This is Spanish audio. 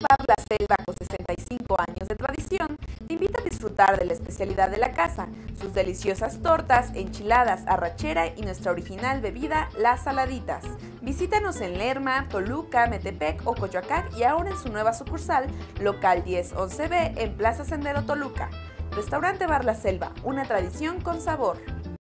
Bar La Selva, con 65 años de tradición, te invita a disfrutar de la especialidad de la casa, sus deliciosas tortas, enchiladas, arrachera y nuestra original bebida, las saladitas. Visítanos en Lerma, Toluca, Metepec o Coyoacán y ahora en su nueva sucursal, local 1011B, en Plaza Sendero Toluca. Restaurante Bar La Selva, una tradición con sabor.